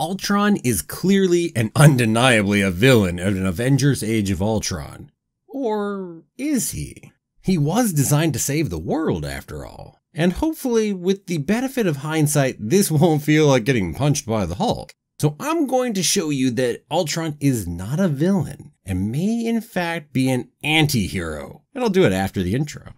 Ultron is clearly and undeniably a villain of an Avengers Age of Ultron. Or is he? He was designed to save the world, after all. And hopefully, with the benefit of hindsight, this won't feel like getting punched by the Hulk. So I'm going to show you that Ultron is not a villain and may in fact be an anti-hero. And I'll do it after the intro.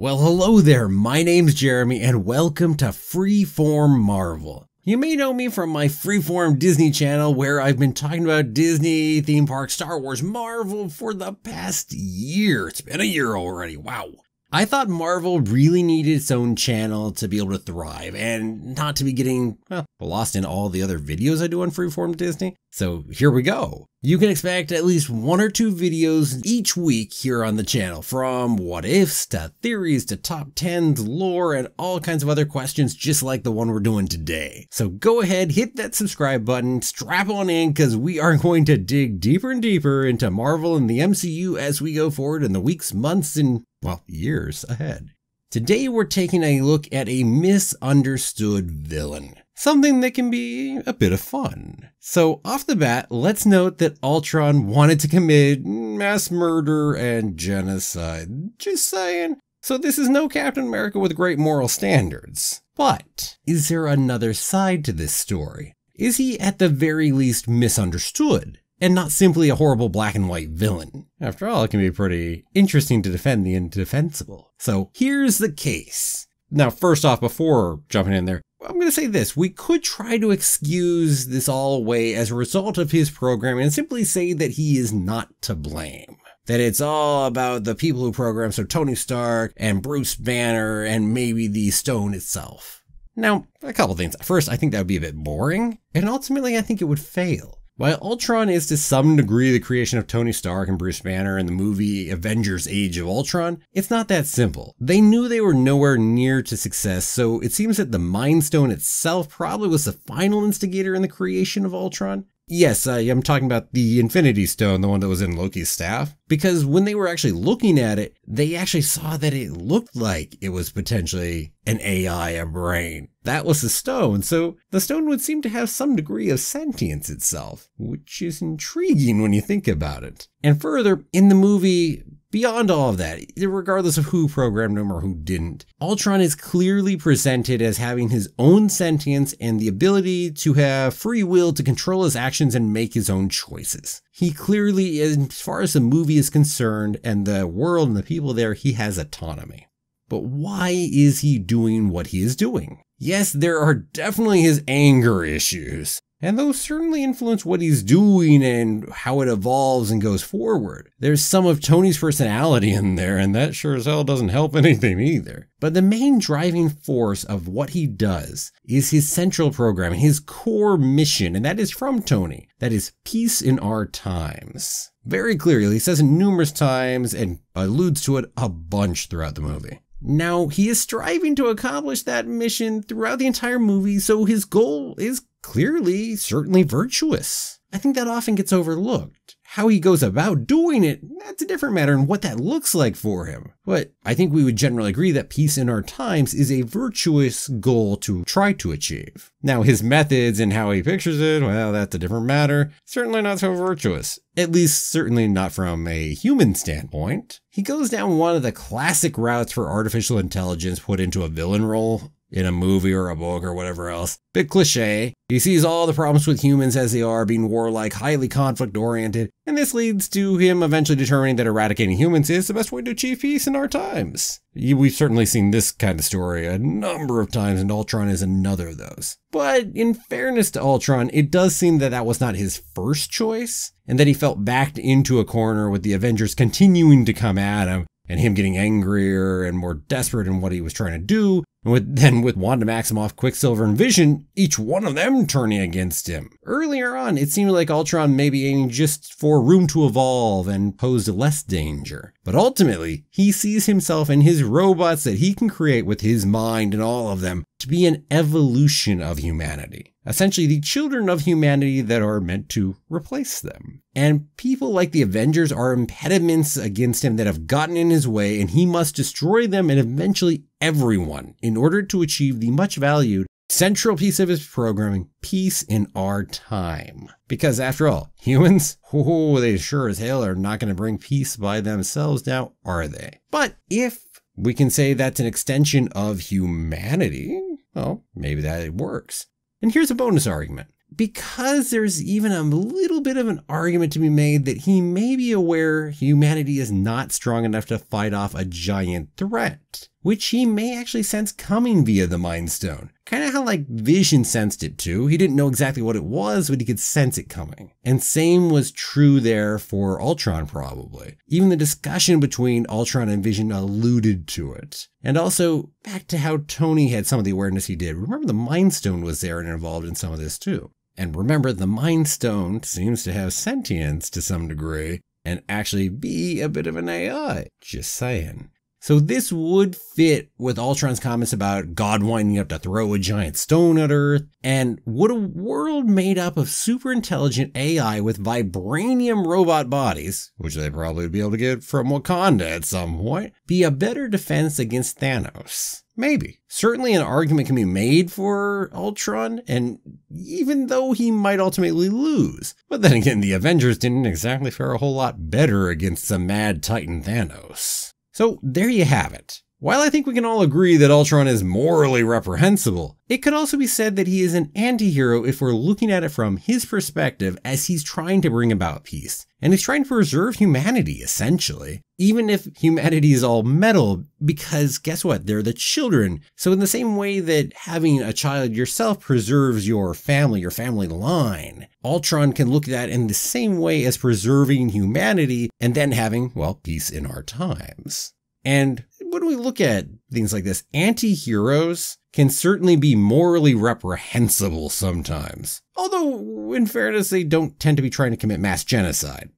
Well, hello there. My name's Jeremy and welcome to Freeform Marvel. You may know me from my Freeform Disney channel where I've been talking about Disney, theme parks, Star Wars, Marvel for the past year. It's been a year already. Wow. I thought Marvel really needed its own channel to be able to thrive and not to be getting well, lost in all the other videos I do on Freeform Disney. So here we go. You can expect at least one or two videos each week here on the channel, from what ifs to theories to top 10s, lore, and all kinds of other questions just like the one we're doing today. So go ahead, hit that subscribe button, strap on in, because we are going to dig deeper and deeper into Marvel and the MCU as we go forward in the weeks, months, and, well, years ahead. Today we're taking a look at a misunderstood villain something that can be a bit of fun. So, off the bat, let's note that Ultron wanted to commit mass murder and genocide. Just saying. So, this is no Captain America with great moral standards. But, is there another side to this story? Is he at the very least misunderstood? And not simply a horrible black and white villain. After all, it can be pretty interesting to defend the indefensible. So here's the case. Now, first off, before jumping in there, I'm going to say this. We could try to excuse this all away as a result of his program and simply say that he is not to blame. That it's all about the people who program, so Tony Stark and Bruce Banner and maybe the stone itself. Now, a couple things. First, I think that would be a bit boring, and ultimately, I think it would fail. While Ultron is to some degree the creation of Tony Stark and Bruce Banner in the movie Avengers Age of Ultron, it's not that simple. They knew they were nowhere near to success, so it seems that the Mind Stone itself probably was the final instigator in the creation of Ultron. Yes, uh, I'm talking about the Infinity Stone, the one that was in Loki's staff. Because when they were actually looking at it, they actually saw that it looked like it was potentially an AI, a brain. That was the stone, so the stone would seem to have some degree of sentience itself, which is intriguing when you think about it. And further, in the movie, Beyond all of that, regardless of who programmed him or who didn't, Ultron is clearly presented as having his own sentience and the ability to have free will to control his actions and make his own choices. He clearly, as far as the movie is concerned and the world and the people there, he has autonomy. But why is he doing what he is doing? Yes, there are definitely his anger issues. And those certainly influence what he's doing and how it evolves and goes forward. There's some of Tony's personality in there, and that sure as hell doesn't help anything either. But the main driving force of what he does is his central program, his core mission, and that is from Tony. That is peace in our times. Very clearly, he says it numerous times and alludes to it a bunch throughout the movie. Now, he is striving to accomplish that mission throughout the entire movie, so his goal is clearly, certainly virtuous. I think that often gets overlooked. How he goes about doing it, that's a different matter and what that looks like for him. But I think we would generally agree that peace in our times is a virtuous goal to try to achieve. Now, his methods and how he pictures it, well, that's a different matter. Certainly not so virtuous. At least, certainly not from a human standpoint. He goes down one of the classic routes for artificial intelligence put into a villain role in a movie or a book or whatever else. Bit cliche. He sees all the problems with humans as they are, being warlike, highly conflict oriented, and this leads to him eventually determining that eradicating humans is the best way to achieve peace in our times. We've certainly seen this kind of story a number of times, and Ultron is another of those. But in fairness to Ultron, it does seem that that was not his first choice, and that he felt backed into a corner with the Avengers continuing to come at him, and him getting angrier and more desperate in what he was trying to do, with, then with Wanda Maximoff, Quicksilver, and Vision, each one of them turning against him. Earlier on, it seemed like Ultron may be aiming just for room to evolve and pose less danger. But ultimately, he sees himself and his robots that he can create with his mind and all of them to be an evolution of humanity. essentially the children of humanity that are meant to replace them. And people like the Avengers are impediments against him that have gotten in his way, and he must destroy them and eventually everyone in order to achieve the much valued central piece of his programming, peace in our time. Because after all, humans, oh, they sure as hell are not going to bring peace by themselves now, are they? But if we can say that's an extension of humanity, well, maybe that works. And here's a bonus argument because there's even a little bit of an argument to be made that he may be aware humanity is not strong enough to fight off a giant threat, which he may actually sense coming via the Mind Stone. Kind of how like Vision sensed it too. He didn't know exactly what it was, but he could sense it coming. And same was true there for Ultron probably. Even the discussion between Ultron and Vision alluded to it. And also back to how Tony had some of the awareness he did. Remember the Mind Stone was there and involved in some of this too. And remember, the Mind Stone seems to have sentience to some degree and actually be a bit of an AI. Just saying. So this would fit with Ultron's comments about God winding up to throw a giant stone at Earth. And would a world made up of super intelligent AI with vibranium robot bodies, which they probably would be able to get from Wakanda at some point, be a better defense against Thanos? Maybe. Certainly an argument can be made for Ultron, and even though he might ultimately lose. But then again, the Avengers didn't exactly fare a whole lot better against the mad Titan Thanos. So there you have it. While I think we can all agree that Ultron is morally reprehensible, it could also be said that he is an anti-hero if we're looking at it from his perspective as he's trying to bring about peace. And he's trying to preserve humanity, essentially. Even if humanity is all metal, because guess what? They're the children. So in the same way that having a child yourself preserves your family, your family line, Ultron can look at that in the same way as preserving humanity and then having, well, peace in our times. And when we look at things like this, anti heroes can certainly be morally reprehensible sometimes. Although, in fairness, they don't tend to be trying to commit mass genocide.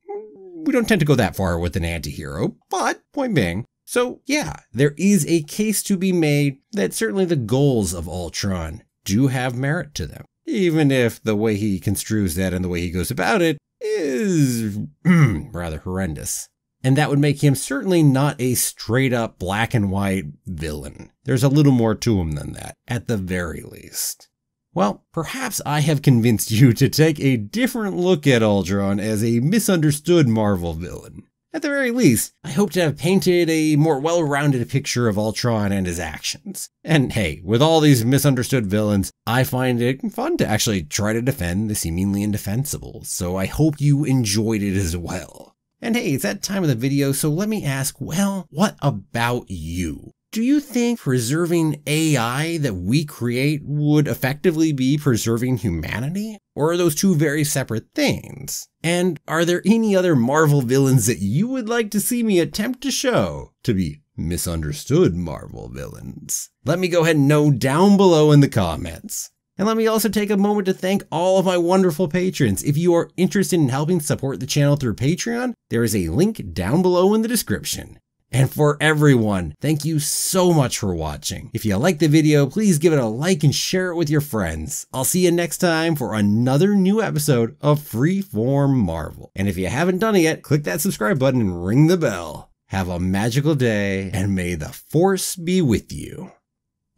We don't tend to go that far with an anti hero, but point being, so yeah, there is a case to be made that certainly the goals of Ultron do have merit to them. Even if the way he construes that and the way he goes about it is rather horrendous and that would make him certainly not a straight up black and white villain. There's a little more to him than that, at the very least. Well, perhaps I have convinced you to take a different look at Ultron as a misunderstood Marvel villain. At the very least, I hope to have painted a more well rounded picture of Ultron and his actions. And hey, with all these misunderstood villains, I find it fun to actually try to defend the seemingly indefensible, so I hope you enjoyed it as well. And hey, it's that time of the video, so let me ask, well, what about you? Do you think preserving AI that we create would effectively be preserving humanity? Or are those two very separate things? And are there any other Marvel villains that you would like to see me attempt to show to be misunderstood Marvel villains? Let me go ahead and know down below in the comments. And let me also take a moment to thank all of my wonderful patrons. If you are interested in helping support the channel through Patreon, there is a link down below in the description. And for everyone, thank you so much for watching. If you like the video, please give it a like and share it with your friends. I'll see you next time for another new episode of Freeform Marvel. And if you haven't done it yet, click that subscribe button and ring the bell. Have a magical day, and may the force be with you.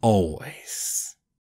Always.